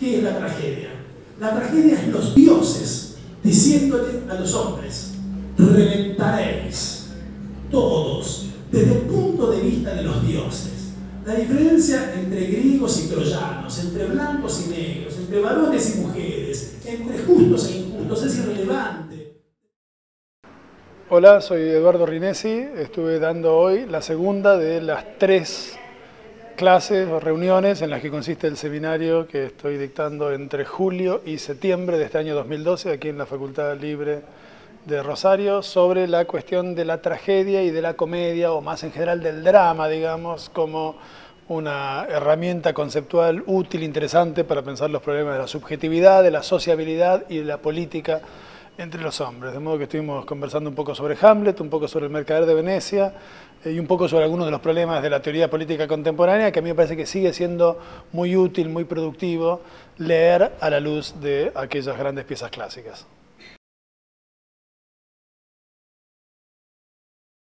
¿Qué es la tragedia? La tragedia es los dioses diciéndole a los hombres, reventaréis todos desde el punto de vista de los dioses. La diferencia entre griegos y troyanos, entre blancos y negros, entre varones y mujeres, entre justos e injustos es irrelevante. Hola, soy Eduardo Rinesi. Estuve dando hoy la segunda de las tres clases o reuniones en las que consiste el seminario que estoy dictando entre julio y septiembre de este año 2012 aquí en la Facultad Libre de Rosario sobre la cuestión de la tragedia y de la comedia, o más en general del drama, digamos, como una herramienta conceptual útil, interesante para pensar los problemas de la subjetividad, de la sociabilidad y de la política entre los hombres. De modo que estuvimos conversando un poco sobre Hamlet, un poco sobre el mercader de Venecia eh, y un poco sobre algunos de los problemas de la teoría política contemporánea, que a mí me parece que sigue siendo muy útil, muy productivo leer a la luz de aquellas grandes piezas clásicas.